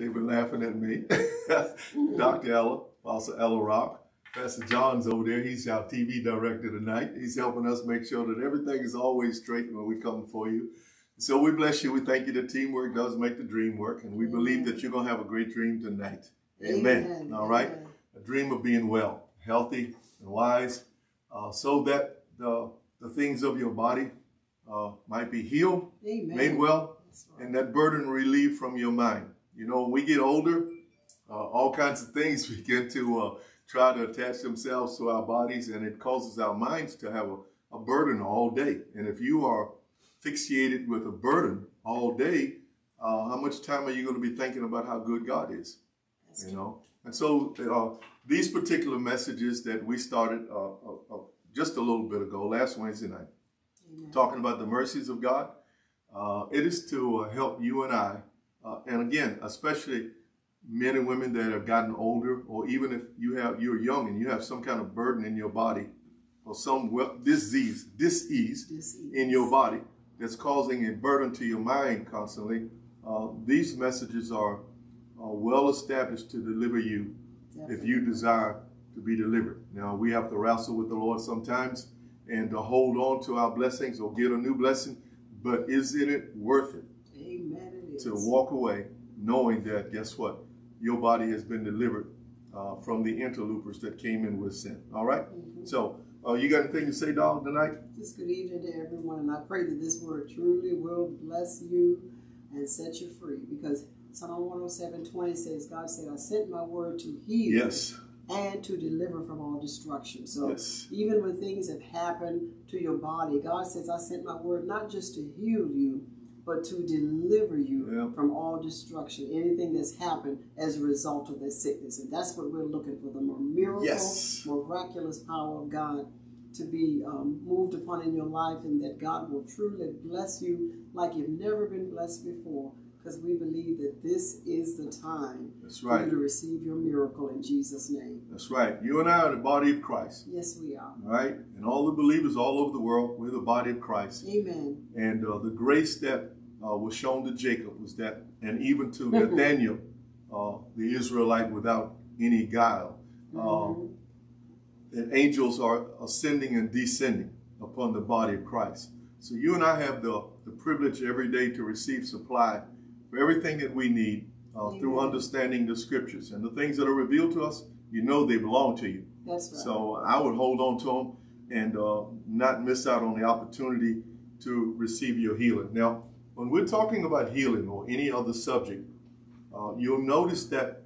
They've been laughing at me. Dr. Ella, also Ella Rock. Pastor John's over there. He's our TV director tonight. He's helping us make sure that everything is always straight when we come for you. So we bless you. We thank you. The teamwork does make the dream work. And we Amen. believe that you're going to have a great dream tonight. Amen. Amen. All right. Amen. A dream of being well, healthy, and wise, uh, so that the, the things of your body uh, might be healed, made well, right. and that burden relieved from your mind. You know, when we get older, uh, all kinds of things begin to uh, try to attach themselves to our bodies, and it causes our minds to have a, a burden all day. And if you are fixated with a burden all day, uh, how much time are you going to be thinking about how good God is? That's you know, and so uh, these particular messages that we started uh, uh, just a little bit ago, last Wednesday night, Amen. talking about the mercies of God, uh, it is to help you and I, and again, especially men and women that have gotten older, or even if you have you're young and you have some kind of burden in your body, or some disease, disease, disease. in your body that's causing a burden to your mind constantly, uh, these messages are, are, well established to deliver you Definitely. if you desire to be delivered. Now, we have to wrestle with the Lord sometimes and to hold on to our blessings or get a new blessing, but isn't it worth it to walk away knowing that, guess what? Your body has been delivered uh, from the interlopers that came in with sin. All right? mm -hmm. So, uh, you got anything to say, dog, tonight? Just good evening to everyone, and I pray that this word truly will bless you and set you free because Psalm 107 20 says, God said, I sent my word to heal. Yes. And to deliver from all destruction. So yes. even when things have happened to your body, God says, I sent my word not just to heal you, but to deliver you yeah. from all destruction, anything that's happened as a result of this sickness. And that's what we're looking for the miracle, yes. miraculous power of God to be um, moved upon in your life, and that God will truly bless you like you've never been blessed before. Because we believe that this is the time That's right. for you to receive your miracle in Jesus' name. That's right. You and I are the body of Christ. Yes, we are. Right? And all the believers all over the world, we're the body of Christ. Amen. And uh, the grace that uh, was shown to Jacob was that, and even to Nathaniel, uh, the Israelite without any guile, mm -hmm. that angels are ascending and descending upon the body of Christ. So you and I have the, the privilege every day to receive supply for everything that we need uh, through understanding the scriptures. And the things that are revealed to us, you know they belong to you. That's right. So I would hold on to them and uh, not miss out on the opportunity to receive your healing. Now, when we're talking about healing or any other subject, uh, you'll notice that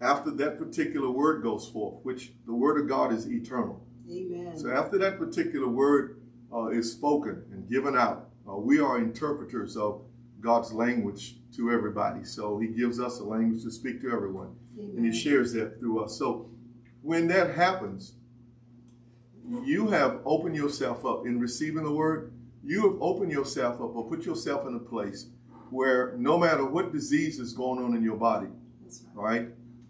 after that particular word goes forth, which the word of God is eternal. Amen. So after that particular word uh, is spoken and given out, uh, we are interpreters of God's language to everybody. So he gives us a language to speak to everyone. Amen. And he shares that through us. So when that happens, you have opened yourself up in receiving the word you have opened yourself up or put yourself in a place where no matter what disease is going on in your body, right. right.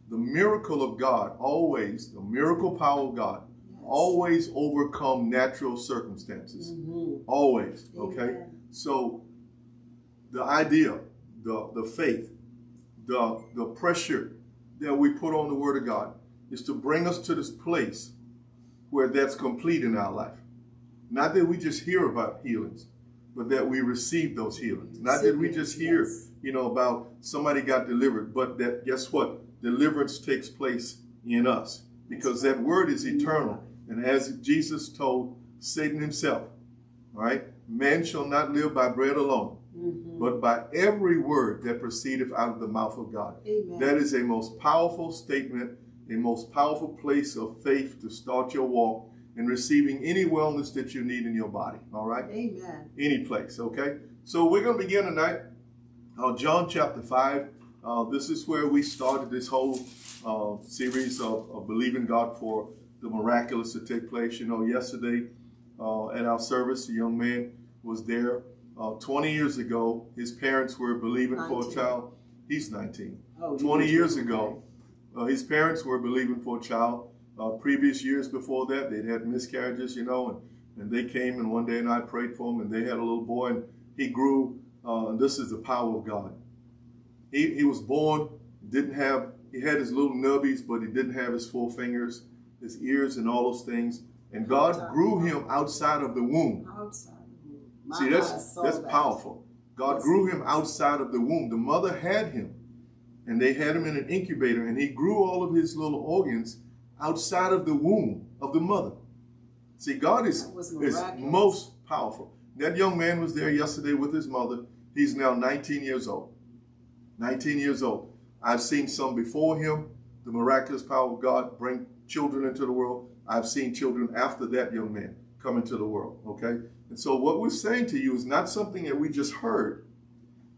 The miracle of God always, the miracle power of God, yes. always overcome natural circumstances. Mm -hmm. Always. Okay. So the idea, the the faith, the the pressure that we put on the word of God is to bring us to this place where that's complete in our life. Not that we just hear about healings, but that we receive those healings. Not that we just hear, yes. you know, about somebody got delivered, but that guess what? Deliverance takes place in us because that word is eternal. And as Jesus told Satan himself, right? Man shall not live by bread alone, mm -hmm. but by every word that proceedeth out of the mouth of God. Amen. That is a most powerful statement, a most powerful place of faith to start your walk and receiving any wellness that you need in your body. All right? Amen. Any place, okay? So we're going to begin tonight. Uh, John chapter 5. Uh, this is where we started this whole uh, series of, of, believing God for the miraculous to take place. You know, yesterday uh, at our service, a young man was there. Uh, 20 years ago, his parents were believing 19. for a child. He's 19. Oh, 20 years ago, uh, his parents were believing for a child uh, previous years before that, they'd had miscarriages, you know, and, and they came and one day and I prayed for them and they had a little boy and he grew, uh, and this is the power of God. He, he was born Didn't have, he had his little nubbies, but he didn't have his four fingers, his ears, and all those things. And God grew him outside of the womb. Outside the womb. See, that's that's that. powerful. God grew him outside of the womb. The mother had him, and they had him in an incubator, and he grew all of his little organs outside of the womb of the mother. See, God is, is most powerful. That young man was there yesterday with his mother. He's now 19 years old. 19 years old. I've seen some before him, the miraculous power of God bring children into the world. I've seen children after that young man come into the world, okay? And so what we're saying to you is not something that we just heard,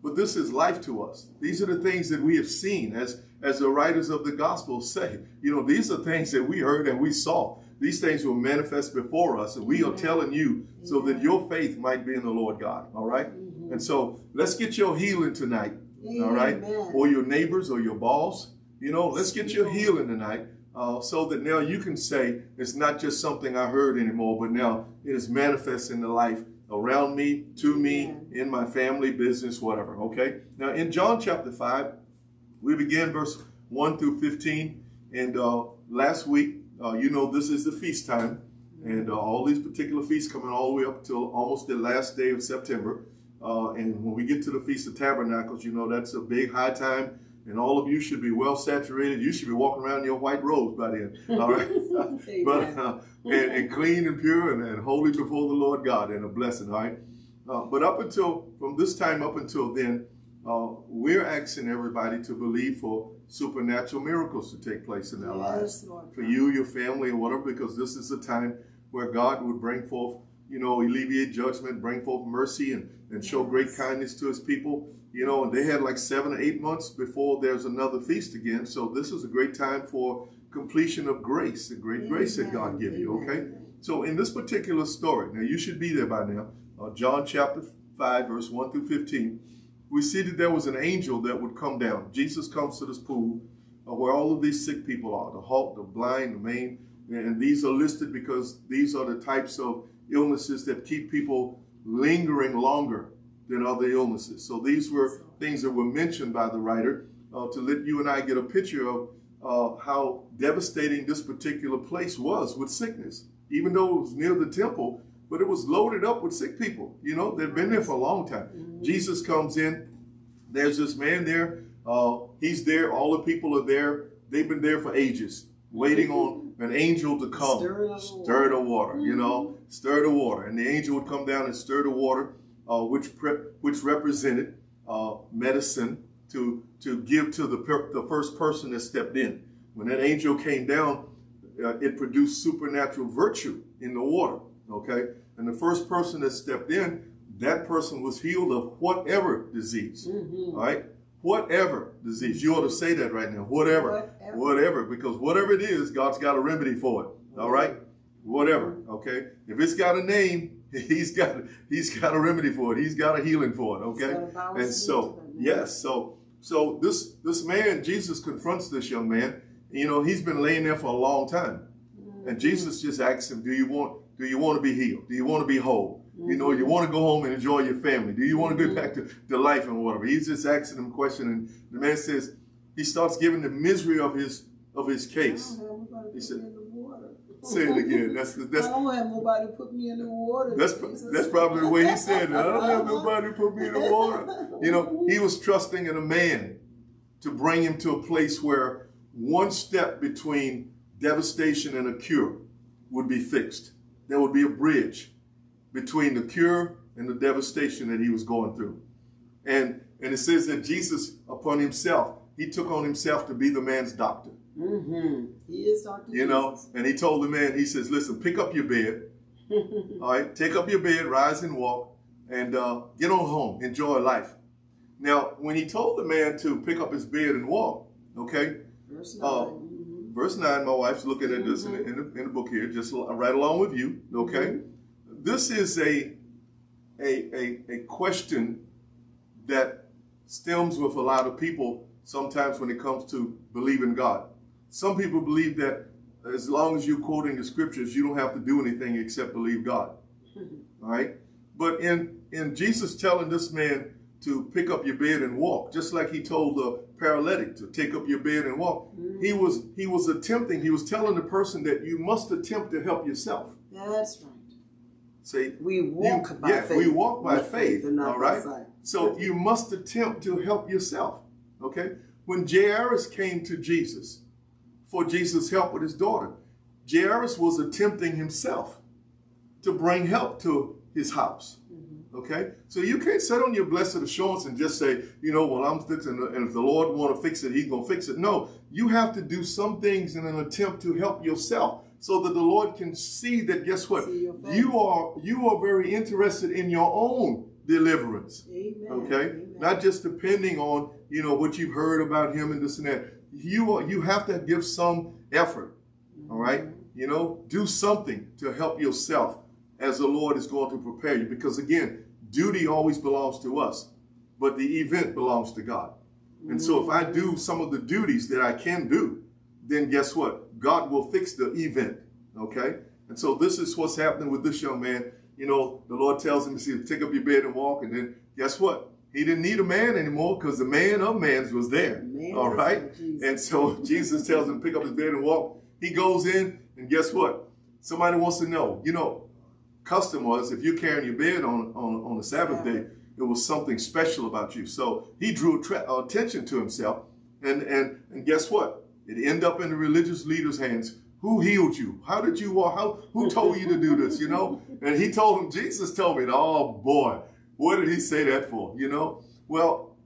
but this is life to us. These are the things that we have seen as, as the writers of the gospel say. You know, these are things that we heard and we saw. These things will manifest before us, and we are telling you so that your faith might be in the Lord God, all right? Mm-hmm. And so let's get your healing tonight, all right? Or your neighbors or your boss. You know, let's get your healing tonight. Uh, so that now you can say it's not just something I heard anymore, but now it is manifest in the life around me, to me, in my family, business, whatever. Okay. Now in John chapter 5, we begin verse 1 through 15. And uh, last week, uh, you know, this is the feast time. And uh, all these particular feasts coming all the way up till almost the last day of September. Uh, and when we get to the Feast of Tabernacles, you know, that's a big high time and all of you should be well saturated. You should be walking around in your white robes by then, all right? but uh, and, and, clean and pure and, and, holy before the Lord God and a blessing, all right? Uh, but up until from this time up until then, uh, we're asking everybody to believe for supernatural miracles to take place in their yes, lives Lord. for you, your family, and whatever, because this is a time where God would bring forth, you know, alleviate judgment, bring forth mercy, and, and show yes. great kindness to His people. You know, and they had like seven or eight months before there's another feast again. So this is a great time for completion of grace, the great Amen. grace that God give you, okay? So in this particular story, now you should be there by now, uh, John chapter 5, verse 1 through 15, we see that there was an angel that would come down. Jesus comes to this pool uh, where all of these sick people are, the halt, the blind, the maimed, and these are listed because these are the types of illnesses that keep people lingering longer than other illnesses. So these were things that were mentioned by the writer uh, to let you and I get a picture of uh, how devastating this particular place was with sickness. Even though it was near the temple, but it was loaded up with sick people. You know, they've been there for a long time. Jesus comes in. There's this man there. Uh, he's there. All the people are there. They've been there for ages, waiting on an angel to come, stir, stir the water. You know, stir the water, and the angel would come down and stir the water uh, which which represented uh, medicine to to give to the the first person that stepped in. When that angel came down, uh, it produced supernatural virtue in the water. Okay, and the first person that stepped in, that person was healed of whatever disease. Mm-hmm. Right, whatever disease. You ought to say that right now. Whatever, whatever, whatever, because whatever it is, God's got a remedy for it. All right, whatever. Okay, if it's got a name, He's got he's got a remedy for it. He's got a healing for it. Okay, and so yes, so so this this man Jesus confronts this young man. You know he's been laying there for a long time, and mm-hmm. Jesus just asks him, "Do you want do you want to be healed? Do you want to be whole? You know, you mm-hmm. want to go home and enjoy your family? Do you want to get back to, to life and whatever?" He's just asking him a question, and the man says he starts giving the misery of his of his case. He said. Say it again. That's that's. I don't have nobody put me in the water. That's that's probably the way he said it. I don't have nobody put me in the water. You know, he was trusting in a man to bring him to a place where one step between devastation and a cure would be fixed. There would be a bridge between the cure and the devastation that he was going through. And and it says that Jesus upon himself, he took on himself to be the man's doctor. Mm-hmm. He is Dr. You know, and he told the man, he says, listen, pick up your bed. all right, take up your bed, rise and walk, and uh, get on home, enjoy life. Now, when he told the man to pick up his bed and walk, okay, verse 9, uh, mm-hmm. verse nine my wife's looking at this mm-hmm. in, the, in, the, in, the, book here, just right along with you, okay? This is a, a, a, a question that stems with a lot of people sometimes when it comes to believing God. Some people believe that as long as you're quoting the scriptures, you don't have to do anything except believe God. All right? But in, in Jesus telling this man to pick up your bed and walk, just like he told the paralytic to take up your bed and walk. Mm-hmm. He was he was attempting, he was telling the person that you must attempt to help yourself. That's right. See, we walk you, by yeah, faith. we walk by faith. faith all right. So you must attempt to help yourself. Okay. When Jairus came to Jesus for Jesus' help with his daughter, Jairus was attempting himself to bring help to his house. Mm-hmm. Okay? So you can't sit on your blessed assurance and just say, you know, well, I'm fixing it, and if the Lord want to fix it, he's going to fix it. No, you have to do some things in an attempt to help yourself so that the Lord can see that, guess what? You are, you are very interested in your own deliverance. Amen. Okay? Amen. Not just depending on, you know, what you've heard about him and this and that. You are, you have to give some effort. Mm-hmm. All right? You know, do something to help yourself as the Lord is going to prepare you. Because again, duty always belongs to us, but the event belongs to God. And so if I do some of the duties that I can do, then guess what? God will fix the event. Okay? And so this is what's happening with this young man. You know, the Lord tells him to see, take up your bed and walk. And then guess what? He didn't need a man anymore because the man of mans was there. Man all right? And so Jesus tells him to pick up his bed and walk. He goes in and guess what? Somebody wants to know, you know, custom was if you're carrying your bed on, on, on the Sabbath day, it was something special about you. So he drew uh, attention to himself. And, and, and guess what? It ended up in the religious leader's hands. Who healed you? How did you walk? How, who told you to do this? You know? And he told him, Jesus told me, oh boy, what did he say that for? You know? Well,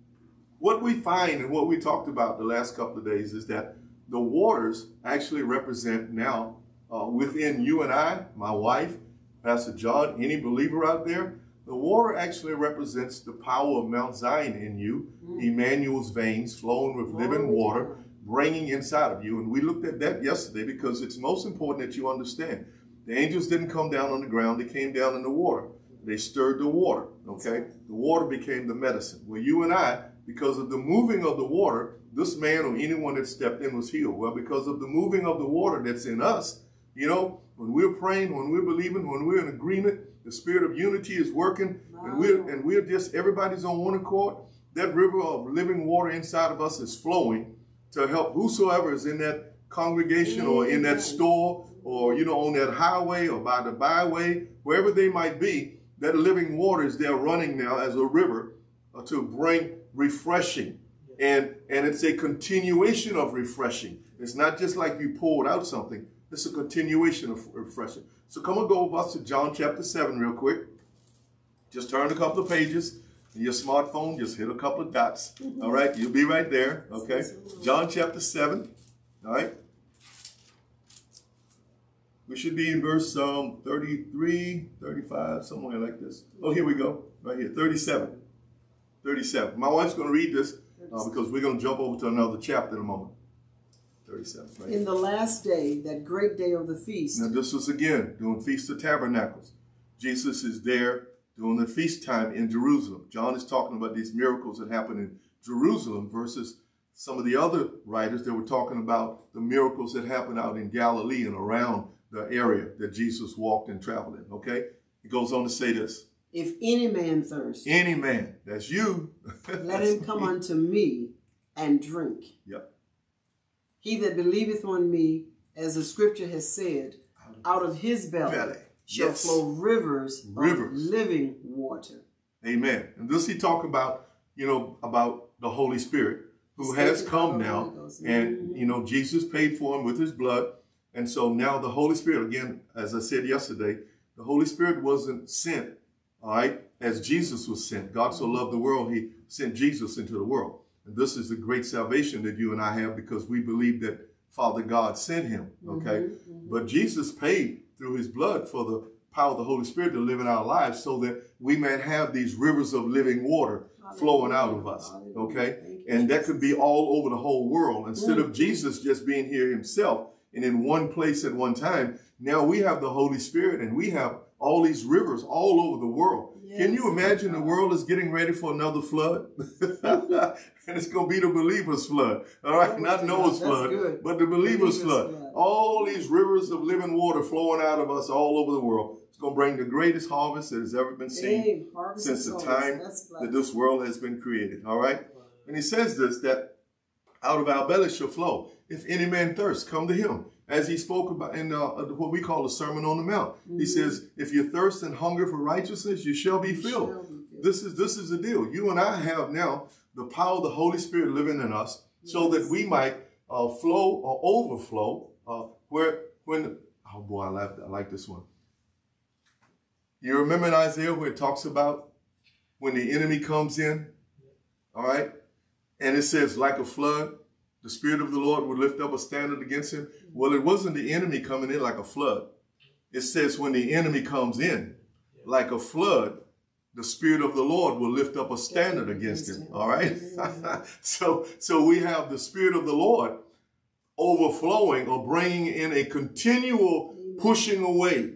what we find and what we talked about the last couple of days is that the waters actually represent now uh, within you and I, my wife, Pastor John, any believer out there, the water actually represents the power of Mount Zion in you, mm. Emmanuel's veins flowing with living water, bringing inside of you. And we looked at that yesterday because it's most important that you understand. The angels didn't come down on the ground, they came down in the water. They stirred the water, okay? The water became the medicine. Well, you and I, because of the moving of the water, this man or anyone that stepped in was healed. Well, because of the moving of the water that's in us, you know, when we're praying, when we're believing, when we're in agreement, the spirit of unity is working, wow. and we're and we're just everybody's on one accord. That river of living water inside of us is flowing to help whosoever is in that congregation or in that store or you know on that highway or by the byway, wherever they might be. That living water is there running now as a river uh, to bring refreshing, and and it's a continuation of refreshing. It's not just like you poured out something it's a continuation of refreshing. So come and go with us to John chapter 7 real quick. Just turn a couple of pages. Your smartphone, just hit a couple of dots. All right, you'll be right there. Okay, John chapter 7. All right. We should be in verse um, 33, 35, somewhere like this. Oh, here we go. Right here, 37. 37. My wife's going to read this uh, because we're going to jump over to another chapter in a moment. 37. Right? In the last day, that great day of the feast. Now, this was again doing Feast of Tabernacles. Jesus is there during the feast time in Jerusalem. John is talking about these miracles that happened in Jerusalem versus some of the other writers that were talking about the miracles that happened out in Galilee and around the area that Jesus walked and traveled in. Okay? He goes on to say this. If any man thirst. Any man. That's you. let that's him come me. unto me and drink. Yep. He that believeth on me, as the scripture has said, out of his belly, belly. Shall yes. flow rivers, rivers of living water. Amen. And this he talk about, you know, about the Holy Spirit who has come now. And, mm-hmm. you know, Jesus paid for him with his blood. And so now the Holy Spirit, again, as I said yesterday, the Holy Spirit wasn't sent, all right, as Jesus was sent. God so loved the world, he sent Jesus into the world. And this is the great salvation that you and I have because we believe that Father God sent him. Okay. Mm -hmm, But Jesus paid through his blood for the power of the Holy Spirit to live in our lives so that we might have these rivers of living water flowing out of us. Okay. And that could be all over the whole world. Instead of Jesus just being here himself and in one place at one time, now we have the Holy Spirit and we have all these rivers all over the world. Yes. Can you imagine the world is getting ready for another flood? and it's going to be the believer's flood. All right, not Noah's flood, good. but the believer's, believer's flood. flood. All these rivers of living water flowing out of us all over the world. It's going to bring the greatest harvest that has ever been seen hey, since the time that this world has been created. All right? And he says this, that out of our belly shall flow. If any man thirst, come to him as he spoke about in uh, uh, what we call the Sermon on the Mount. Mm-hmm. He says, "If you thirst and hunger for righteousness, you shall be you filled." Shall be filled. This is this is the deal. You and I have now the power of the Holy Spirit living in us, yes. so that we might uh, flow or overflow. Uh, where when oh boy, I like I like this one. You remember in Isaiah where it talks about when the enemy comes in, all right, and it says like a flood the Spirit of the Lord would lift up a standard against him. Well, it wasn't the enemy coming in like a flood. It says when the enemy comes in like a flood, the Spirit of the Lord will lift up a standard against him. All right. so, so we have the Spirit of the Lord overflowing or bringing in a continual pushing away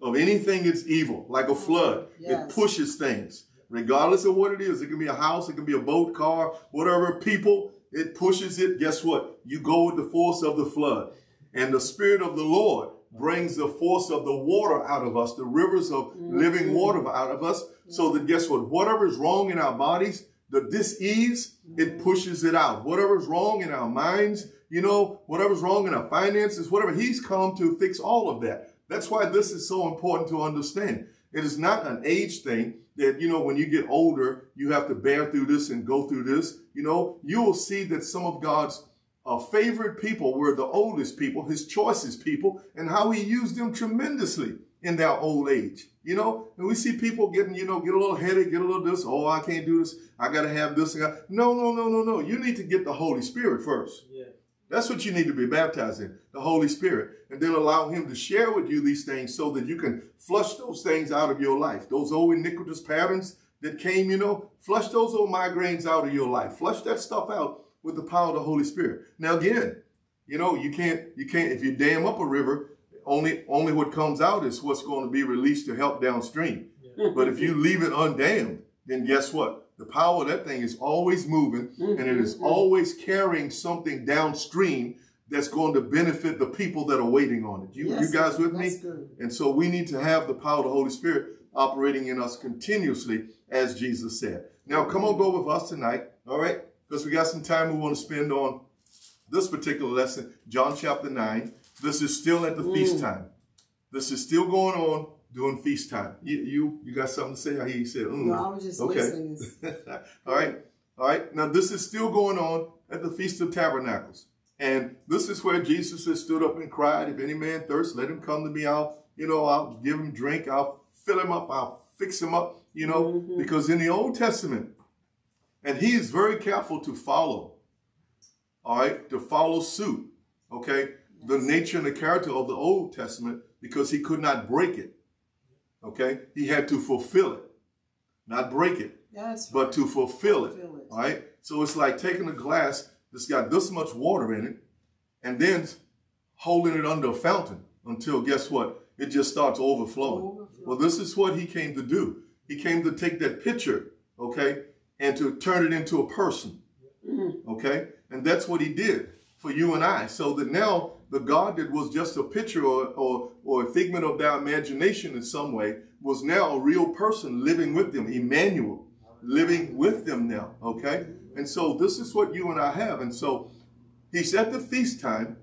of anything that's evil, like a flood. Yes. It pushes things, regardless of what it is. It can be a house, it can be a boat, car, whatever, people it pushes it. Guess what? You go with the force of the flood. And the Spirit of the Lord brings the force of the water out of us, the rivers of living mm-hmm. water out of us, so that guess what? Whatever is wrong in our bodies, the dis-ease, it pushes it out. Whatever's wrong in our minds, you know, whatever's wrong in our finances, whatever, he's come to fix all of that. That's why this is so important to understand. It is not an age thing that, you know, when you get older, you have to bear through this and go through this. You know, you will see that some of God's uh, favorite people were the oldest people, his choicest people, and how he used them tremendously in their old age. You know, and we see people getting, you know, get a little headache, get a little this, oh, I can't do this. I got to have this. No, no, no, no, no. You need to get the Holy Spirit first. Yeah. That's what you need to be baptized in, the Holy Spirit. And then allow him to share with you these things so that you can flush those things out of your life. Those old iniquitous patterns that came, you know, flush those old migraines out of your life. Flush that stuff out with the power of the Holy Spirit. Now again, you know, you can't, you can't, if you dam up a river, only, only what comes out is what's going to be released to help downstream. Yeah. But if you leave it undammed, then guess what? The power of that thing is always moving mm-hmm. and it is mm-hmm. always carrying something downstream that's going to benefit the people that are waiting on it. You, yes, you guys with me? Good. And so we need to have the power of the Holy Spirit operating in us continuously, as Jesus said. Now, come on, go with us tonight, all right? Because we got some time we want to spend on this particular lesson, John chapter 9. This is still at the mm. feast time. This is still going on during feast time. You you, you got something to say? I hear you said, mm. No, I was just okay. listening. All right. All right. Now this is still going on at the Feast of Tabernacles. And this is where Jesus has stood up and cried, if any man thirst, let him come to me. I'll, you know, I'll give him drink. I'll fill him up. I'll fix him up, you know, mm -hmm. because in the Old Testament, and he is very careful to follow, all right, to follow suit, okay. The nature and the character of the Old Testament because he could not break it. Okay? He had to fulfill it, not break it, That's but to fulfill, fulfill it, it. All right? So it's like taking a glass that's got this much water in it and then holding it under a fountain until guess what? It just starts overflowing. Overflow. Well, this is what he came to do. He came to take that picture, okay, and to turn it into a person. Mm-hmm. Okay? And that's what he did for you and I. So that now the God that was just a picture or, or, or a figment of their imagination in some way was now a real person living with them, Emmanuel, living with them now, okay? And so this is what you and I have. And so he's at the feast time,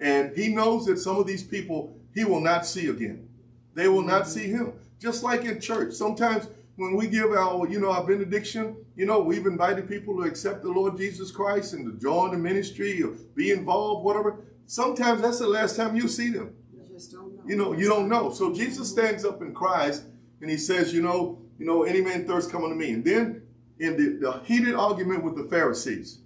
and he knows that some of these people he will not see again. They will not see him. Just like in church. Sometimes when we give our, you know, our benediction, you know, we've invited people to accept the Lord Jesus Christ and to join the ministry or be involved, whatever. Sometimes that's the last time you see them. You just don't know. You know, you don't know. So Jesus stands up and cries and he says, you know, you know, any man thirst come unto me. And then in the, the heated argument with the Pharisees,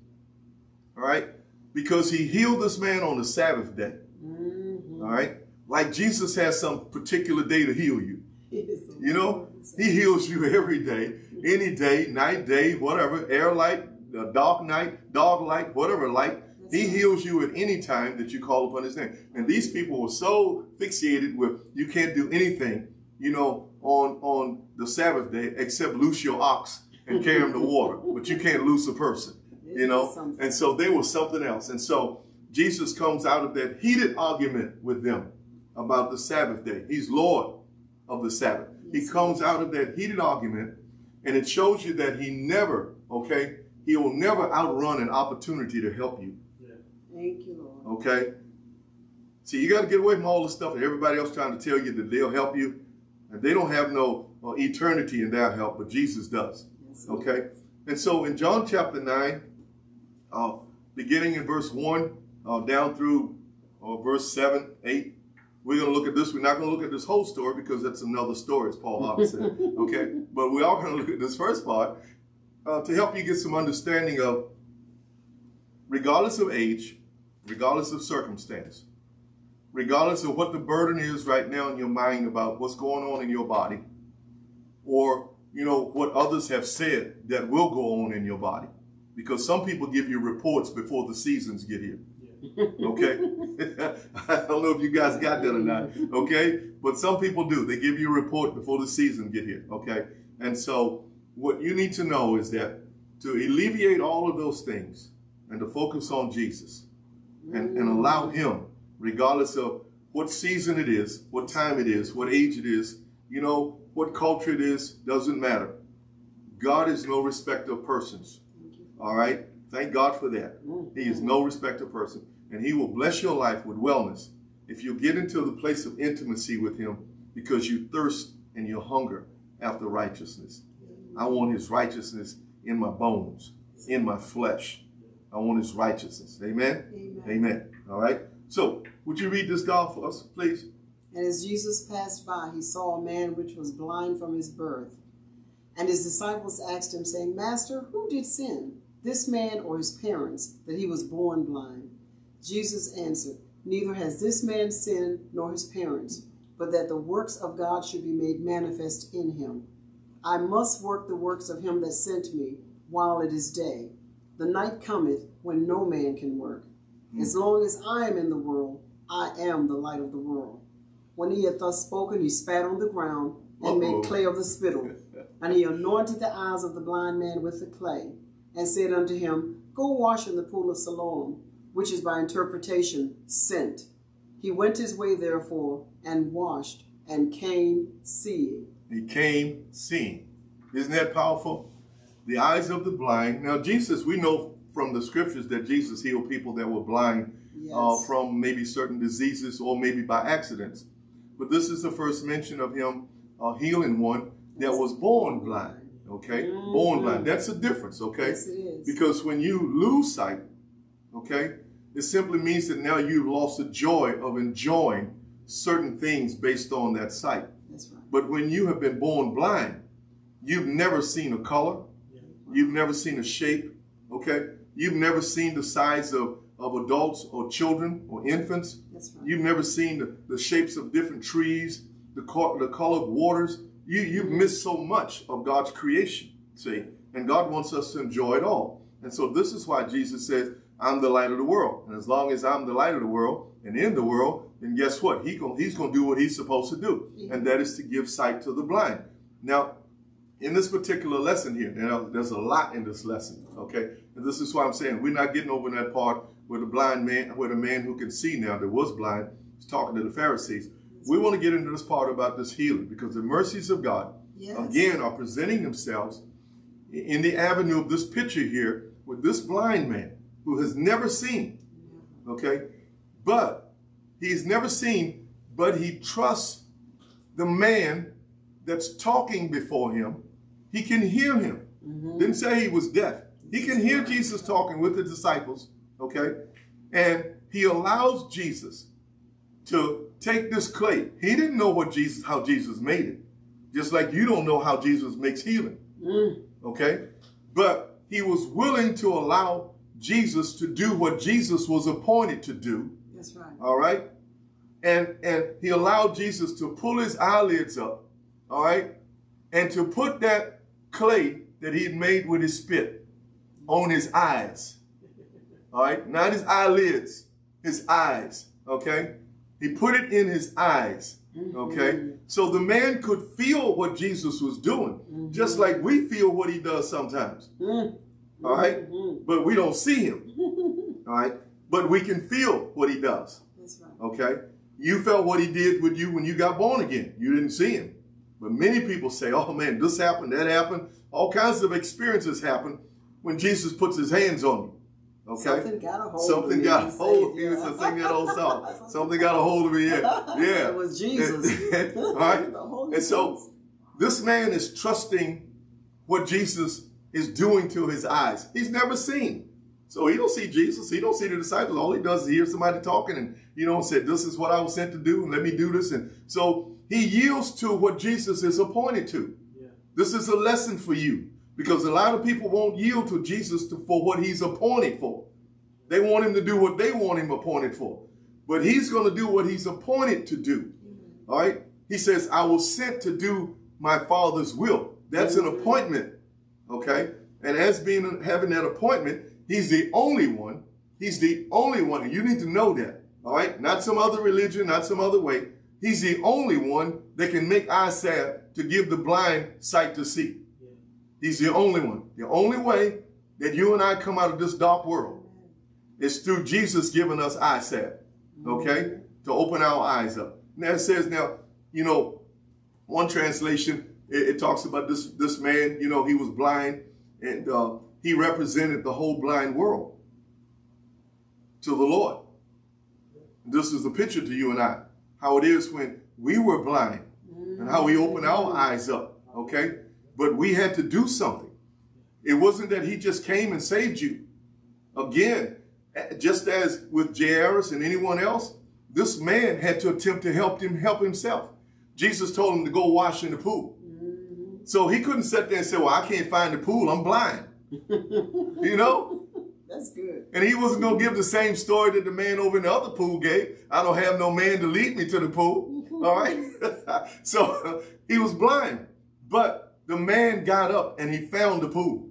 all right, because he healed this man on the Sabbath day. Mm-hmm. All right. Like Jesus has some particular day to heal you. You know, he heals you every day, any day, night, day, whatever, air light, uh, dark night, dog light, whatever light. He heals you at any time that you call upon his name. And these people were so fixated with you can't do anything. you know, on, on the Sabbath day, except loose your ox and carry him to water. But you can't loose a person, you know? And so they were something else. And so Jesus comes out of that heated argument with them about the Sabbath day. He's Lord of the Sabbath. He comes out of that heated argument and it shows you that he never, okay, he will never outrun an opportunity to help you. Yeah. Thank you, Lord. Okay? See, you got to get away from all the stuff that everybody else trying to tell you that they'll help you. And they don't have no uh, eternity in their help, but Jesus does. Yes, okay? And so in John chapter 9, uh, beginning in verse 1 uh, down through uh, verse 7, 8, we're going to look at this. We're not going to look at this whole story because that's another story, as Paul Harvey said. Okay? But we are going to look at this first part uh, to help you get some understanding of, regardless of age, regardless of circumstance, regardless of what the burden is right now in your mind about what's going on in your body, or, you know, what others have said that will go on in your body. Because some people give you reports before the seasons get here. Okay? I don't know if you guys got that or not. Okay? But some people do. They give you a report before the season get here. Okay? And so what you need to know is that to alleviate all of those things and to focus on Jesus and, and allow him, regardless of what season it is, what time it is, what age it is, you know, what culture it is, doesn't matter. God is no respecter of persons. All right? Thank God for that. He is no respecter of person. And he will bless your life with wellness if you get into the place of intimacy with him because you thirst and you hunger after righteousness. I want his righteousness in my bones, in my flesh. I want his righteousness. Amen? Amen. Amen. All right. So, would you read this down for us, please? And as Jesus passed by, he saw a man which was blind from his birth. And his disciples asked him, saying, Master, who did sin, this man or his parents, that he was born blind? Jesus answered, Neither has this man sinned nor his parents, but that the works of God should be made manifest in him. I must work the works of him that sent me while it is day. The night cometh when no man can work. As hmm. long as I am in the world, I am the light of the world. When he had thus spoken, he spat on the ground and Uh-oh. made clay of the spittle. and he anointed the eyes of the blind man with the clay, and said unto him, Go wash in the pool of Siloam, which is by interpretation sent. He went his way therefore, and washed, and came seeing He came seeing. Isn't that powerful? The eyes of the blind. Now, Jesus, we know from the scriptures that Jesus healed people that were blind uh, yes. uh, from maybe certain diseases or maybe by accidents. But this is the first mention of him uh, healing one that was born blind. Okay, mm -hmm. born blind. That's a difference. Okay, yes, it is. because when you lose sight, okay, it simply means that now you've lost the joy of enjoying certain things based on that sight. But when you have been born blind, you've never seen a color. You've never seen a shape. Okay. You've never seen the size of, of adults or children or infants. Right. You've never seen the, the shapes of different trees, the, the color of waters. You, you've missed so much of God's creation. See, and God wants us to enjoy it all. And so this is why Jesus says, I'm the light of the world. And as long as I'm the light of the world and in the world, then guess what? He go, he's going to do what he's supposed to do, and that is to give sight to the blind. Now, in this particular lesson here, now, there's a lot in this lesson, okay? And this is why I'm saying we're not getting over that part where the blind man, where the man who can see now that was blind is talking to the Pharisees. We want to get into this part about this healing because the mercies of God, yes. again, are presenting themselves in the avenue of this picture here with this blind man who has never seen, okay? But he's never seen, but he trusts the man that's talking before him. He can hear him. Mm -hmm. Didn't say he was deaf. He can hear Jesus talking with the disciples, okay? And he allows Jesus to take this clay. He didn't know what Jesus, how Jesus made it. Just like you don't know how Jesus makes healing, mm. okay? But he was willing to allow Jesus to do what Jesus was appointed to do. That's right. All right? and, and he allowed Jesus to pull his eyelids up, all right, and to put that clay that he had made with his spit on his eyes, all right, not his eyelids, his eyes, okay? He put it in his eyes, Mm-hmm. Okay? So the man could feel what Jesus was doing, mm-hmm. just like we feel what he does sometimes. Mm-hmm. All right? Mm-hmm. But we don't see him. all right? But we can feel what he does. That's right. Okay? You felt what he did with you when you got born again. You didn't see him. But many people say, oh man, this happened, that happened. All kinds of experiences happen when Jesus puts his hands on you. Okay. Something got a hold Something of me. got a hold of me. Yeah. Sing that old song. Something got a hold of me. Yeah. Yeah. it was Jesus. All right. and so this man is trusting what Jesus is doing to his eyes. He's never seen. So he don't see Jesus. He don't see the disciples. All he does is hear somebody talking and, you know, said, this is what I was sent to do and let me do this. And so he yields to what Jesus is appointed to. Yeah. This is a lesson for you. Because a lot of people won't yield to Jesus to, for what he's appointed for. They want him to do what they want him appointed for. But he's going to do what he's appointed to do. Mm-hmm. All right? He says, I was sent to do my father's will. That's an mm-hmm. appointment. Okay? And as being having that appointment, he's the only one. He's the only one. And you need to know that. All right? Not some other religion, not some other way. He's the only one that can make eyesight to give the blind sight to see. He's the only one. The only way that you and I come out of this dark world is through Jesus giving us eyesight, okay? To open our eyes up. Now it says now, you know, one translation, it, it talks about this, this man, you know, he was blind and uh, he represented the whole blind world to the Lord. This is a picture to you and I, how it is when we were blind and how he opened our eyes up, okay? but we had to do something. It wasn't that he just came and saved you. Again, just as with Jairus and anyone else, this man had to attempt to help him help himself. Jesus told him to go wash in the pool. So he couldn't sit there and say, well, I can't find the pool. I'm blind. you know? That's good. And he wasn't going to give the same story that the man over in the other pool gave. I don't have no man to lead me to the pool. All right? so he was blind. But the man got up and he found the pool.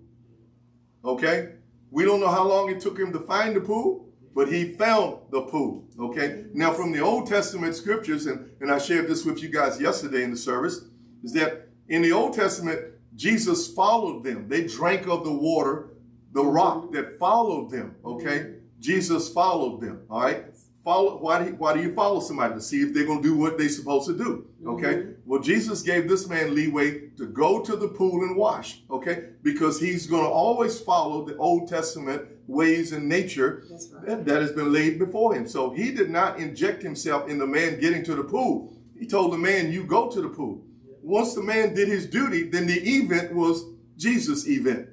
Okay? We don't know how long it took him to find the pool, but he found the pool. Okay? Now, from the Old Testament scriptures, and, and I shared this with you guys yesterday in the service, is that in the Old Testament, Jesus followed them. They drank of the water, the rock that followed them. Okay? Jesus followed them. All right? follow why do, you, why do you follow somebody to see if they're going to do what they're supposed to do okay mm -hmm. well jesus gave this man leeway to go to the pool and wash okay because he's going to always follow the old testament ways and nature right. that, that has been laid before him so he did not inject himself in the man getting to the pool he told the man you go to the pool once the man did his duty then the event was jesus event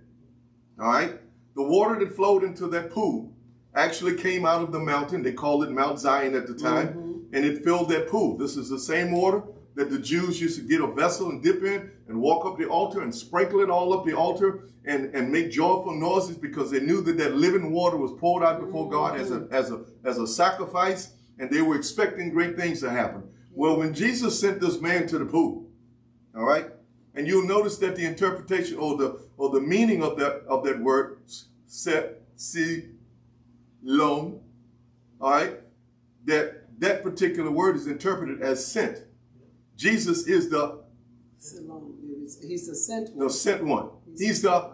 all right the water that flowed into that pool actually came out of the mountain. They called it Mount Zion at the time. Mm -hmm. And it filled that pool. This is the same water that the Jews used to get a vessel and dip in and walk up the altar and sprinkle it all up the altar and, and make joyful noises because they knew that that living water was poured out before mm -hmm. God as a, as, a, as a sacrifice and they were expecting great things to happen. Well, when Jesus sent this man to the pool, all right, and you'll notice that the interpretation or the or the meaning of that of that word set see loan, all right, that that particular word is interpreted as sent. Jesus is the He's the sent one. The sent one. He's, He's the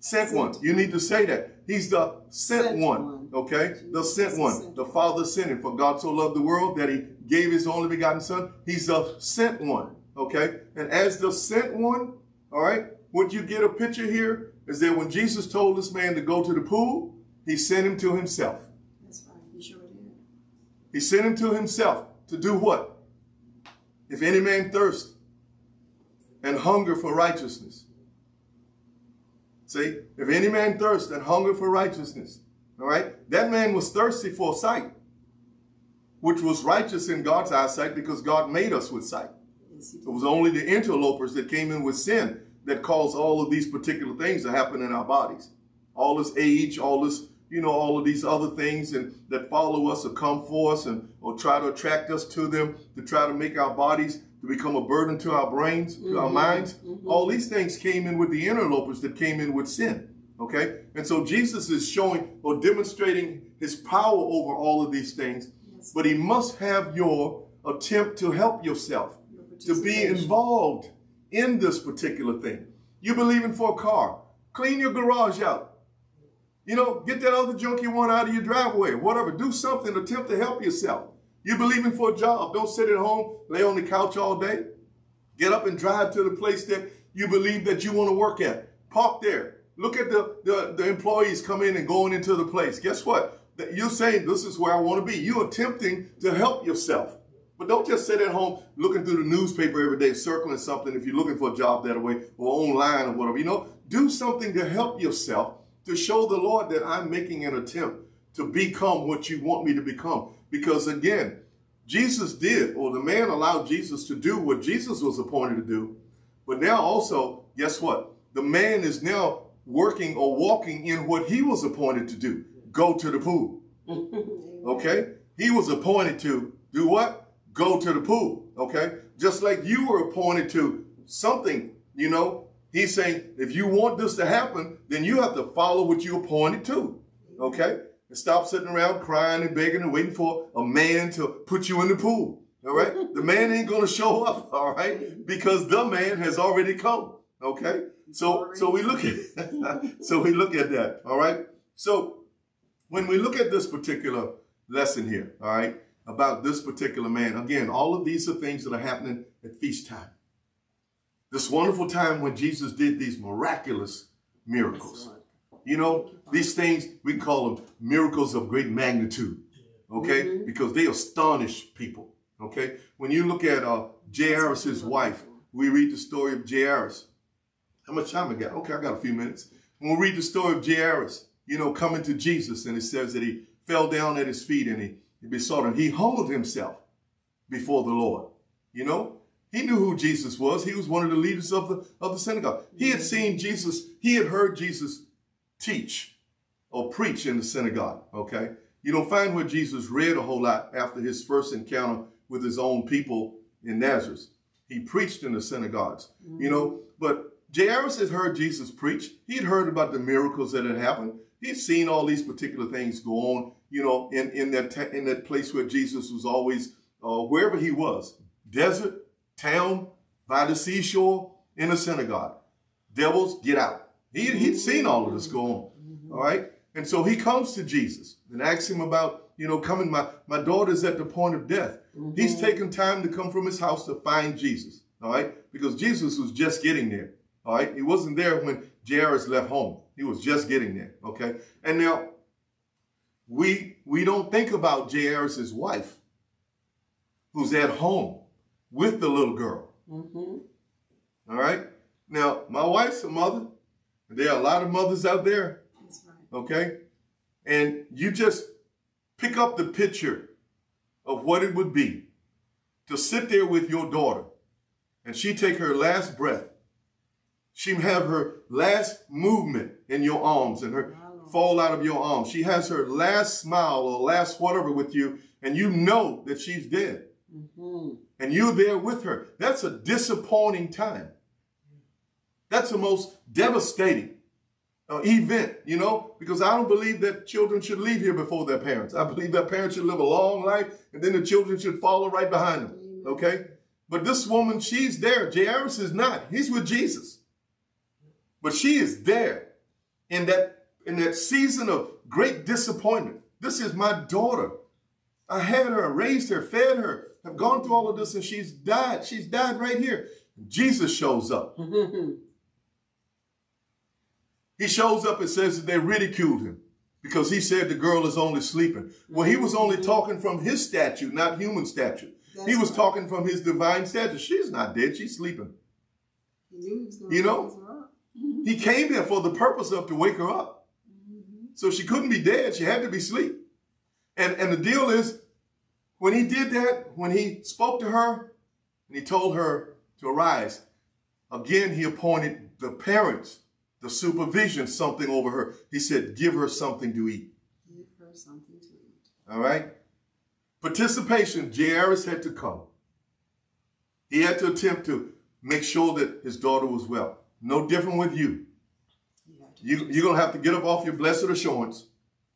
sent, sent, one. You need to say that. He's the sent, sent one. one. Okay? Jesus the sent one. Sent the Father sent him. For God so loved the world that he gave his only begotten son. He's the sent one. Okay? And as the sent one, all right, what you get a picture here is that when Jesus told this man to go to the pool, he sent him to himself. That's right. He sure did. He sent him to himself to do what? If any man thirst and hunger for righteousness. See, if any man thirst and hunger for righteousness, all right, that man was thirsty for sight, which was righteous in God's eyesight because God made us with sight. It was only the interlopers that came in with sin that caused all of these particular things to happen in our bodies. All this age, all this you know, all of these other things and that follow us or come for us and or try to attract us to them to try to make our bodies to become a burden to our brains, mm -hmm. to our mm-hmm. minds. Mm -hmm. All these things came in with the interlopers that came in with sin. Okay? And so Jesus is showing or demonstrating his power over all of these things, yes. but he must have your attempt to help yourself, to be involved in this particular thing. You believing for a car. Clean your garage out. You know, get that other junk you want out of your driveway, whatever. Do something, attempt to help yourself. You believing for a job. Don't sit at home, lay on the couch all day. Get up and drive to the place that you believe that you want to work at. Park there. Look at the, the, the employees come in and going into the place. Guess what? You're saying this is where I want to be. You're attempting to help yourself. But don't just sit at home looking through the newspaper every day, circling something if you're looking for a job that way or online or whatever. You know, do something to help yourself to show the Lord that I'm making an attempt to become what you want me to become. Because again, Jesus did, or the man allowed Jesus to do what Jesus was appointed to do. But now also, guess what? The man is now working or walking in what he was appointed to do. Go to the pool. Okay? He was appointed to do what? Go to the pool. Okay? Just like you were appointed to something, you know, he's saying, if you want this to happen, then you have to follow what you appointed to. Okay? And stop sitting around crying and begging and waiting for a man to put you in the pool. All right? the man ain't going to show up. All right? Because the man has already come. Okay? So, so we look at, so we look at that. All right? So when we look at this particular lesson here, all right, about this particular man, again, all of these are things that are happening at feast time. This wonderful time when Jesus did these miraculous miracles. You know, these things, we call them miracles of great magnitude, okay? Mm-hmm. Because they astonish people, okay? When you look at uh, Jairus' wife, we read the story of Jairus. How much time I got? Okay, I got a few minutes. When we read the story of Jairus, you know, coming to Jesus, and it says that he fell down at his feet and he, he besought him. He humbled himself before the Lord. You know, he knew who Jesus was. He was one of the leaders of the, of the synagogue. He had seen Jesus. He had heard Jesus teach or preach in the synagogue. Okay. You don't find where Jesus read a whole lot after his first encounter with his own people in Nazareth. He preached in the synagogues, you know, mm. but Jairus had heard Jesus preach. He had heard about the miracles that had happened. He'd seen all these particular things go on, you know, in, in that, in that place where Jesus was always, uh, wherever he was, desert, town, by the seashore, in a synagogue. Devils, get out. He, he'd seen all of this go on. Mm-hmm. All right. And so he comes to Jesus and asks him about, you know, coming, my, my daughter's at the point of death. Mm-hmm. He's taken time to come from his house to find Jesus. All right. Because Jesus was just getting there. All right. He wasn't there when Jairus left home. He was just getting there. Okay. And now we, we don't think about Jairus' wife who's at home with the little girl. Mm-hmm. All right. Now, my wife's a mother. There are a lot of mothers out there. Right. Okay. And you just pick up the picture of what it would be to sit there with your daughter and she take her last breath. She have her last movement in your arms and her. Fall out of your arms. She has her last smile or last whatever with you and you know that she's dead. Mm-hmm. And you're there with her. That's a disappointing time. That's the most devastating uh, event, you know, because I don't believe that children should leave here before their parents. I believe that parents should live a long life and then the children should follow right behind them. Okay. But this woman, she's there. Jairus is not. He's with Jesus. But she is there in that, in that season of great disappointment. This is my daughter. I had her, raised her, fed her, have gone through all of this and she's died. She's died right here. Jesus shows up. He shows up and says that they ridiculed him because he said the girl is only sleeping. Well, he was only talking from his statue, not human statue. That's he was right. talking from his divine statue. She's not dead. She's sleeping. You know, he came there for the purpose of to wake her up. So she couldn't be dead. She had to be asleep. And, and the deal is, when he did that, when he spoke to her and he told her to arise, again, he appointed the parents the supervision something over her. He said, give her something to eat. Give her something to eat. All right. Participation, Jairus had to come. He had to attempt to make sure that his daughter was well. No different with you. You, you're going to have to get up off your blessed assurance.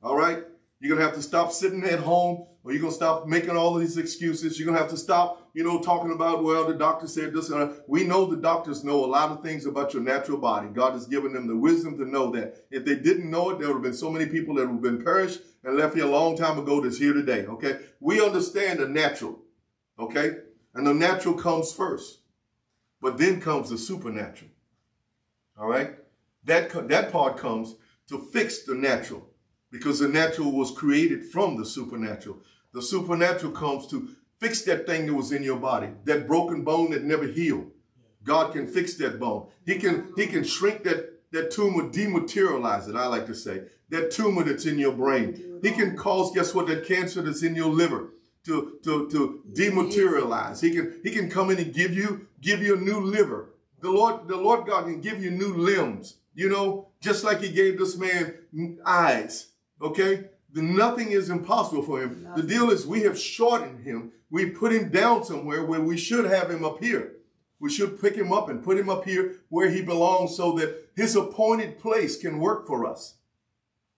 All right. You're going to have to stop sitting at home or you're going to stop making all of these excuses. You're going to have to stop, you know, talking about, well, the doctor said this. And we know the doctors know a lot of things about your natural body. God has given them the wisdom to know that. If they didn't know it, there would have been so many people that would have been perished and left here a long time ago that's here today. Okay. We understand the natural. Okay. And the natural comes first, but then comes the supernatural. All right. That, that part comes to fix the natural because the natural was created from the supernatural. The supernatural comes to fix that thing that was in your body, that broken bone that never healed. God can fix that bone. He can, he can shrink that, that tumor, dematerialize it, I like to say. That tumor that's in your brain. He can cause, guess what, that cancer that's in your liver to, to, to dematerialize. He can, he can come in and give you, give you a new liver. The Lord, the Lord God can give you new limbs. You know, just like he gave this man eyes. Okay? The, nothing is impossible for him. Nothing. The deal is we have shortened him. We put him down somewhere where we should have him up here. We should pick him up and put him up here where he belongs so that his appointed place can work for us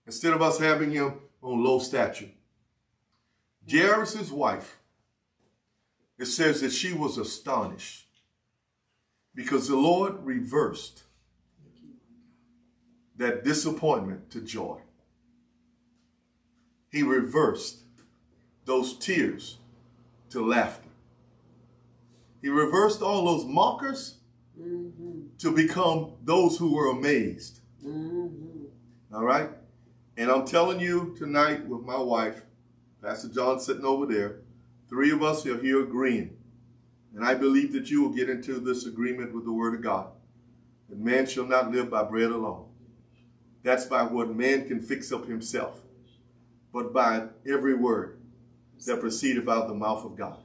instead of us having him on low stature. Jairus' wife, it says that she was astonished because the Lord reversed that disappointment to joy he reversed those tears to laughter. He reversed all those mockers mm-hmm. to become those who were amazed. Mm-hmm. All right? And I'm telling you tonight with my wife, Pastor John sitting over there, three of us are here agreeing. And I believe that you will get into this agreement with the Word of God. That man shall not live by bread alone. That's by what man can fix up himself but by every word that proceedeth out of the mouth of God.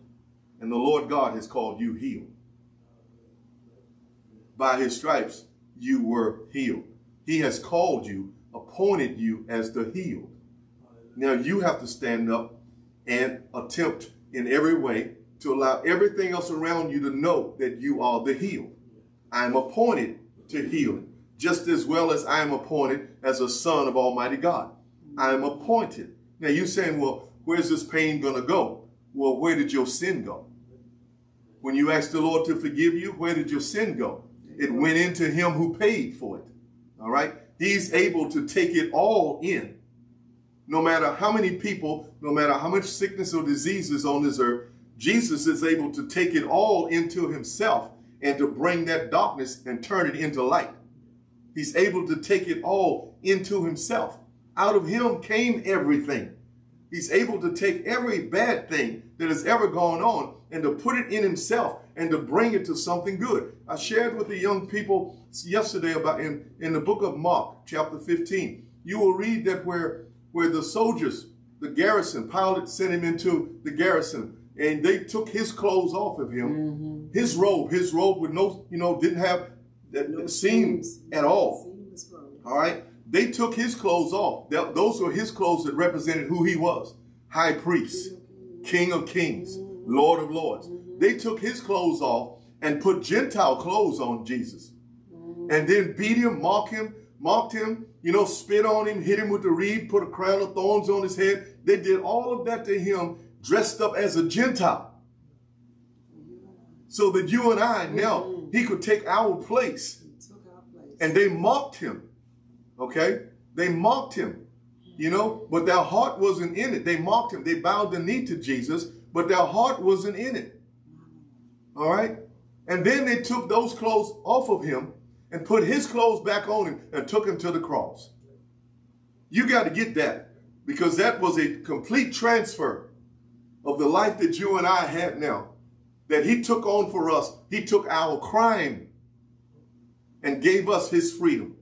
And the Lord God has called you healed. By his stripes, you were healed. He has called you, appointed you as the healed. Now you have to stand up and attempt in every way to allow everything else around you to know that you are the healed. I am appointed to healing, just as well as I am appointed as a son of Almighty God. I am appointed now you're saying, well, where's this pain going to go? Well, where did your sin go? When you asked the Lord to forgive you, where did your sin go? It went into him who paid for it. All right. He's able to take it all in. No matter how many people, no matter how much sickness or disease is on this earth, Jesus is able to take it all into himself and to bring that darkness and turn it into light. He's able to take it all into himself. Out of him came everything. He's able to take every bad thing that has ever gone on and to put it in himself and to bring it to something good. I shared with the young people yesterday about in, in the book of Mark, chapter 15. You will read that where, where the soldiers, the garrison, Pilate sent him into the garrison and they took his clothes off of him, mm -hmm. his robe, his robe with no, you know, didn't have that no seam at all. All right. They took his clothes off. Those were his clothes that represented who he was. High priest, king of kings, lord of lords. They took his clothes off and put Gentile clothes on Jesus. And then beat him, mock him, mocked him, you know, spit on him, hit him with the reed, put a crown of thorns on his head. They did all of that to him dressed up as a Gentile. So that you and I now, he could take our place. And they mocked him. Okay? They mocked him, you know, but their heart wasn't in it. They mocked him. They bowed the knee to Jesus, but their heart wasn't in it. All right? And then they took those clothes off of him and put his clothes back on him and took him to the cross. You got to get that because that was a complete transfer of the life that you and I had now that he took on for us. He took our crime and gave us his freedom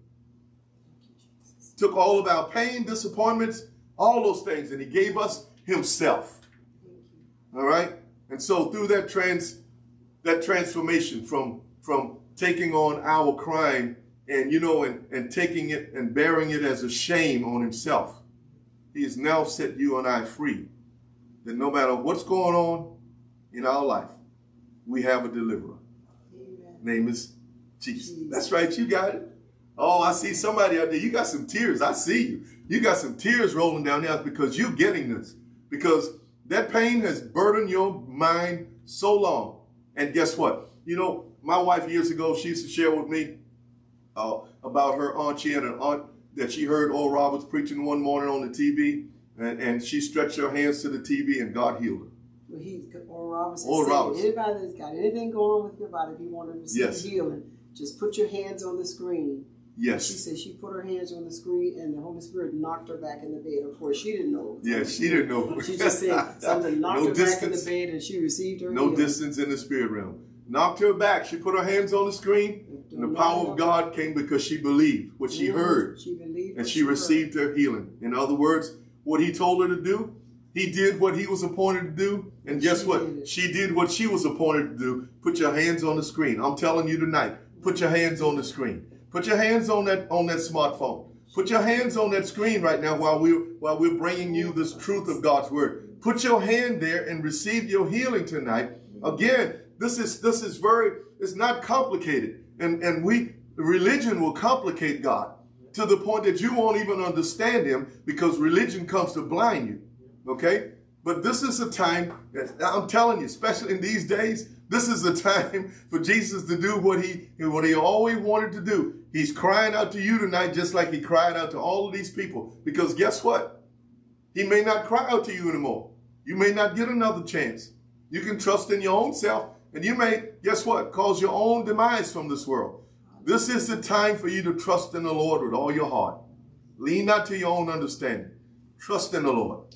took all of our pain, disappointments, all those things, and he gave us himself. All right? And so through that trans that transformation from from taking on our crime and you know and, and taking it and bearing it as a shame on himself, he has now set you and I free. That no matter what's going on in our life, we have a deliverer. Amen. Name is Jesus. Jesus. That's right, you got it. Oh, I see somebody out there. You got some tears. I see you. You got some tears rolling down there because you're getting this. Because that pain has burdened your mind so long. And guess what? You know, my wife years ago, she used to share with me uh, about her aunt. She had an aunt that she heard Oral Roberts preaching one morning on the TV, and, and she stretched her hands to the TV and God healed her. Well, he, Oral Roberts Oral Roberts. anybody that's got anything going on with your body, if you want to receive yes. healing, just put your hands on the screen. Yes. She said she put her hands on the screen and the Holy Spirit knocked her back in the bed. Of course, she didn't know. Yeah, she didn't know. she just said something knocked no her distance. back in the bed and she received her No healing. distance in the spirit realm. Knocked her back. She put her hands on the screen and the power of God came because she believed what she heard. She believed. And she, she received her healing. In other words, what he told her to do, he did what he was appointed to do. And guess she what? Did she did what she was appointed to do. Put your hands on the screen. I'm telling you tonight, put your hands on the screen. Put your hands on that on that smartphone. Put your hands on that screen right now while we're while we're bringing you this truth of God's word. Put your hand there and receive your healing tonight. Again, this is this is very it's not complicated. And and we religion will complicate God to the point that you won't even understand him because religion comes to blind you. Okay? But this is a time, I'm telling you, especially in these days, this is the time for Jesus to do what he, what he always wanted to do. He's crying out to you tonight just like he cried out to all of these people. Because guess what? He may not cry out to you anymore. You may not get another chance. You can trust in your own self and you may, guess what, cause your own demise from this world. This is the time for you to trust in the Lord with all your heart. Lean not to your own understanding. Trust in the Lord.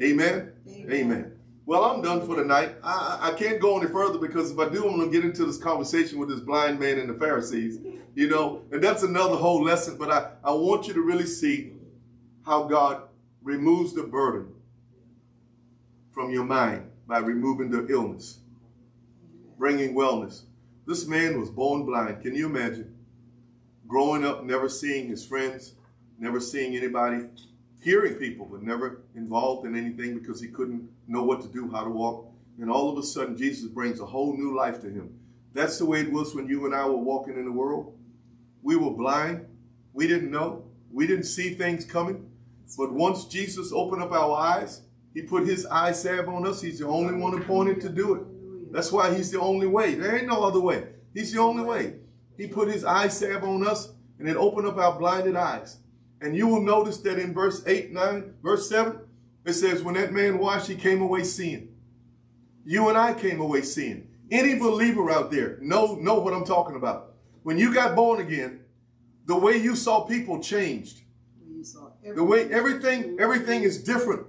Amen. Amen. Amen. Well, I'm done for tonight. I, I can't go any further because if I do, I'm going to get into this conversation with this blind man and the Pharisees, you know, and that's another whole lesson. But I, I want you to really see how God removes the burden from your mind by removing the illness bringing wellness. This man was born blind. Can you imagine? Growing up, never seeing his friends, never seeing anybody, hearing people, but never involved in anything because he couldn't know what to do, how to walk. And all of a sudden, Jesus brings a whole new life to him. That's the way it was when you and I were walking in the world. We were blind. We didn't know. We didn't see things coming. But once Jesus opened up our eyes, he put his eye salve on us. He's the only one appointed to do it. That's why he's the only way. There ain't no other way. He's the only way. He put his eye salve on us and it opened up our blinded eyes. And you will notice that in verse 8, 9, verse 7, it says, when that man washed, he came away seeing. You and I came away seeing. Any believer out there know, know what I'm talking about. When you got born again, the way you saw people changed. The way everything, everything is different.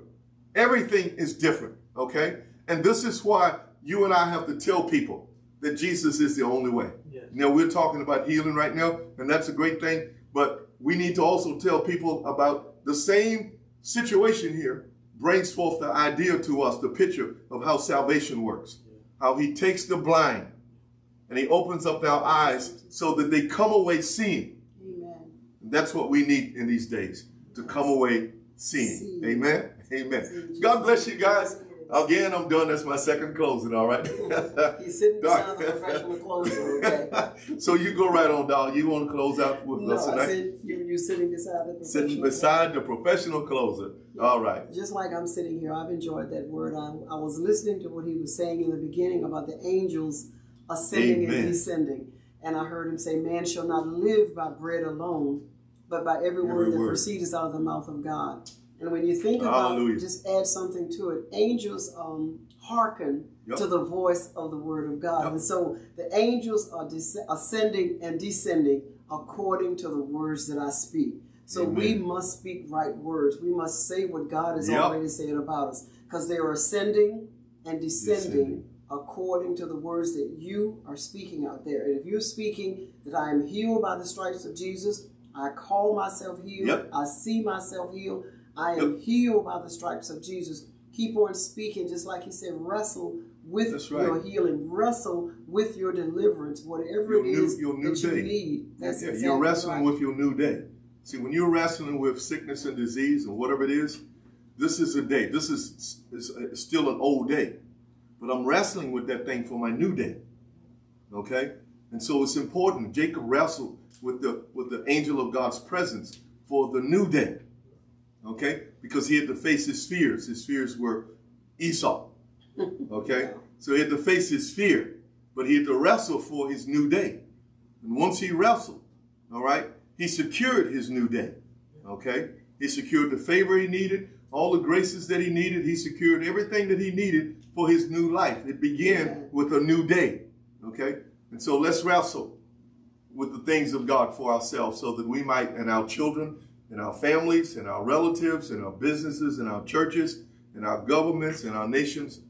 Everything is different. Okay. And this is why you and I have to tell people that Jesus is the only way. Yes. Now, we're talking about healing right now, and that's a great thing, but we need to also tell people about the same situation here brings forth the idea to us, the picture of how salvation works, how he takes the blind and he opens up our eyes so that they come away seeing. Amen. That's what we need in these days, to come away seeing. See. Amen. Amen. God bless you guys. Again, I'm done. That's my second closing, all right? He's sitting beside the professional closer, okay? so you go right on, dog. You want to close out with no, us tonight? I said you, are sitting beside the professional Sitting beside the professional closer. All right. Just like I'm sitting here, I've enjoyed that word. I, I was listening to what he was saying in the beginning about the angels ascending Amen. and descending. And I heard him say, man shall not live by bread alone, but by every, every word that word. proceeds out of the mouth of God. And when you think about Hallelujah. just add something to it, angels um, hearken yep. to the voice of the word of God. Yep. And so the angels are ascending and descending according to the words that I speak. So Amen. we must speak right words. We must say what God is yep. already saying about us because they are ascending and descending, descending, according to the words that you are speaking out there. And if you're speaking that I am healed by the stripes of Jesus, I call myself healed, I see myself healed, I am healed by the stripes of Jesus. Keep on speaking, just like he said, wrestle with right. your healing, wrestle with your deliverance, whatever your it new, is your new that day. you need. That's yeah, exactly you're wrestling right. with your new day. See, when you're wrestling with sickness and disease and whatever it is, this is a day. This is, is, is still an old day. But I'm wrestling with that thing for my new day. Okay? And so it's important. Jacob wrestled with the with the angel of God's presence for the new day. Okay? Because he had to face his fears. His fears were Esau. Okay? So he had to face his fear, but he had to wrestle for his new day. And once he wrestled, all right, he secured his new day. Okay? He secured the favor he needed, all the graces that he needed. He secured everything that he needed for his new life. It began with a new day. Okay? And so let's wrestle with the things of God for ourselves so that we might, and our children, and our families, and our relatives, and our businesses, and our churches, and our governments, and our nations,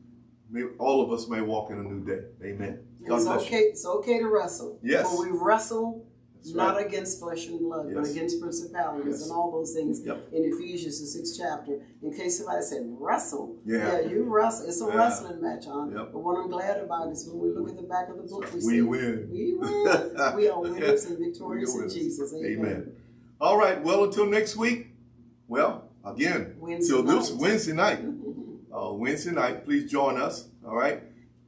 may, all of us may walk in a new day. Amen. God it's okay. You. It's okay to wrestle. Yes. For we wrestle not against flesh and blood, yes. but against principalities yes. and all those things yep. in Ephesians, the sixth chapter. In case somebody said wrestle, yeah, yeah you wrestle. It's a yeah. wrestling match, huh? Yep. But what I'm glad about is when we look at the back of the book, we, we see win. We win. we are winners and victorious in Jesus. Amen. Amen. All right. Well, until next week. Well, again, Wednesday till night. this Wednesday night. uh, Wednesday night, please join us. All right,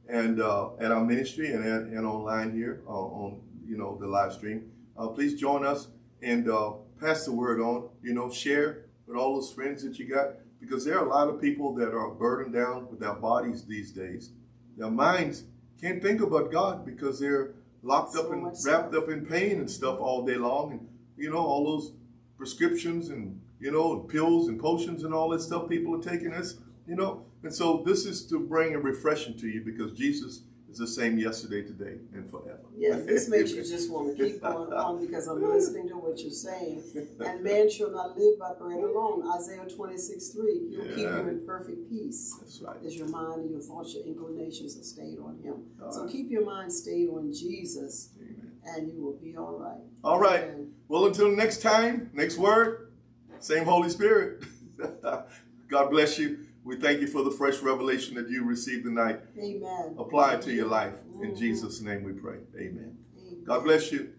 and uh, at our ministry and and online here uh, on you know the live stream uh, please join us and uh, pass the word on. You know, share with all those friends that you got because there are a lot of people that are burdened down with their bodies these days. Their minds can't think about God because they're locked so up and wrapped up in pain and stuff all day long. And, you know, all those prescriptions and, you know, pills and potions and all that stuff people are taking us, you know. And so this is to bring a refreshing to you because Jesus is the same yesterday, today, and forever. Yeah, this makes you just want to keep going on because I'm listening to what you're saying. And man shall not live by bread alone. Isaiah 26, 3. He'll yeah. keep you in perfect peace. That's right. As your mind and your thoughts, your inclinations are stayed on him. All so right. keep your mind stayed on Jesus. And you will be all right. All right. Amen. Well, until next time, next word, same Holy Spirit. God bless you. We thank you for the fresh revelation that you received tonight. Amen. Apply it to your life. In mm-hmm. Jesus' name we pray. Amen. Amen. God bless you.